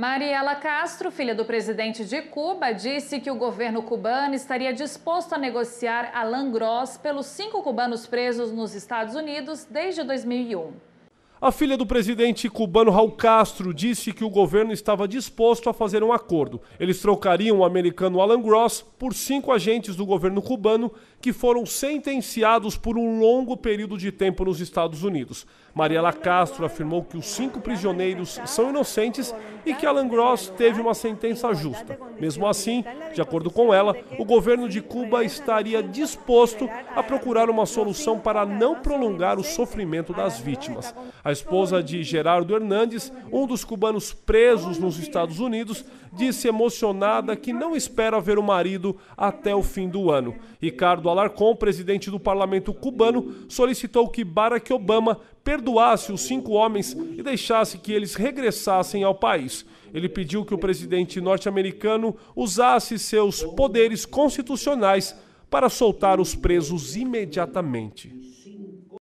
Mariela Castro, filha do presidente de Cuba, disse que o governo cubano estaria disposto a negociar Alan Gross pelos cinco cubanos presos nos Estados Unidos desde 2001. A filha do presidente cubano Raul Castro disse que o governo estava disposto a fazer um acordo. Eles trocariam o americano Alan Gross por cinco agentes do governo cubano que foram sentenciados por um longo período de tempo nos Estados Unidos. Mariela Castro afirmou que os cinco prisioneiros são inocentes e que Alan Gross teve uma sentença justa. Mesmo assim, de acordo com ela, o governo de Cuba estaria disposto a procurar uma solução para não prolongar o sofrimento das vítimas. A esposa de Gerardo Hernandes, um dos cubanos presos nos Estados Unidos, disse emocionada que não espera ver o marido até o fim do ano. Ricardo Alarcon, presidente do parlamento cubano, solicitou que Barack Obama perdoasse os cinco homens e deixasse que eles regressassem ao país. Ele pediu que o presidente norte-americano usasse seus poderes constitucionais para soltar os presos imediatamente.